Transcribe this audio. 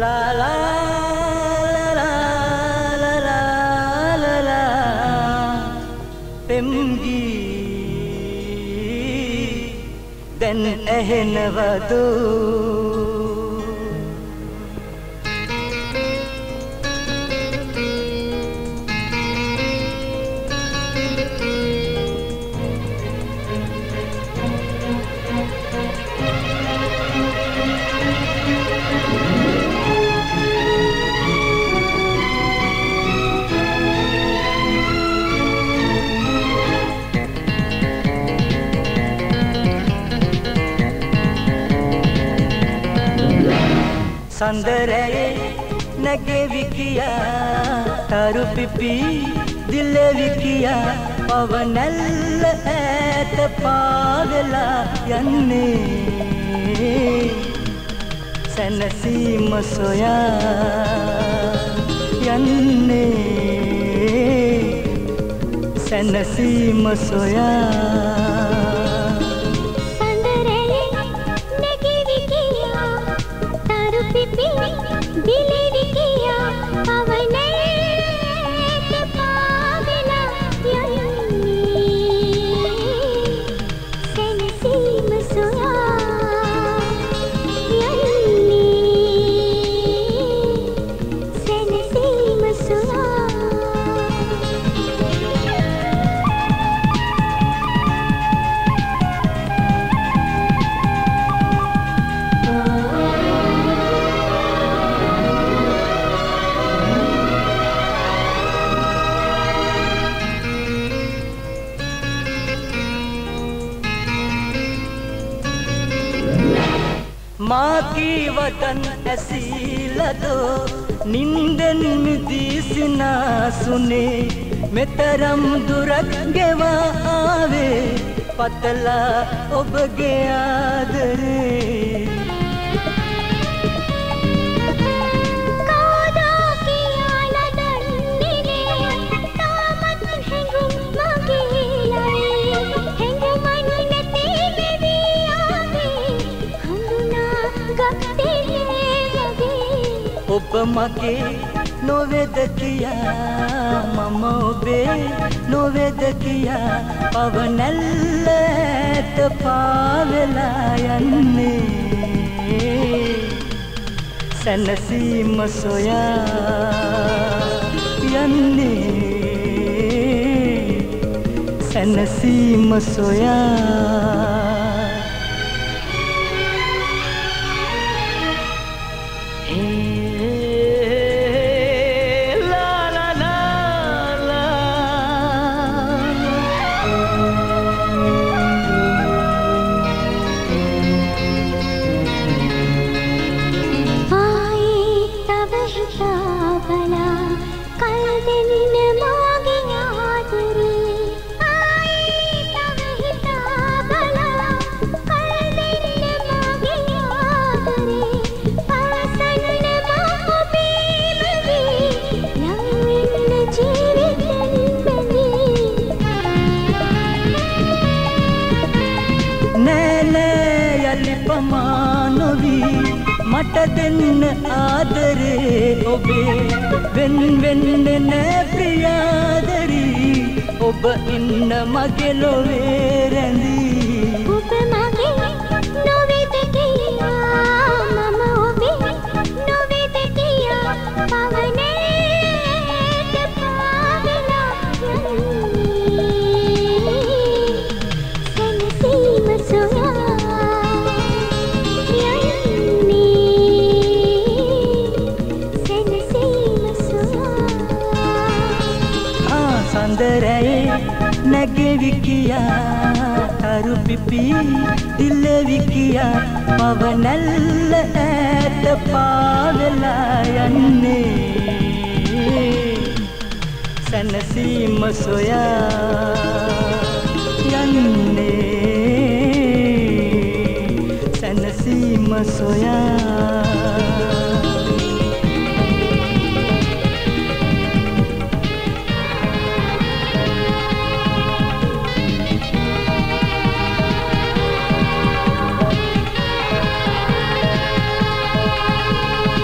la la දැන් ඇහෙනවද Thank you. සඳරැයේ නැගෙවි කියා තරු පිපි දිලෙවි කියා පවනැල්ල ඈත පාවෙලා යන්නේ සැනසීම සොයා යන්නේ සැනසීම සොයා මාකී වදන් ඇසීලදෝ නින්දෙන් මිදී සිනාසුනේ මෙතරම් දුරක් ගෙවා ආවේ පතලා ඔබගේ ආදරේ. ඔබ මගේ නොවේද කියා මම ඔබේ නොවේද කියා පවනැල්ල ඇත පාවෙලා යන්නේ. සැනසීම සොයා යන්නේ. සැනසීම සොයා පමානොවී මට දෙන්න ආදරේ ඔබේ. වෙන් වෙන්න නෑ ප්‍රියාදරී. ඔබ ඉන්න මගේ ලොවේ රැඳී. ඔබ මගේ සඳරැයේ නැගෙවි කියා තරු පිපි දිල්ලෙවි කියා පවනැල්ල ඈත පාවෙලා යන්නේ. සැනසීම සොයා යන්නේ. සැනසීම සොයා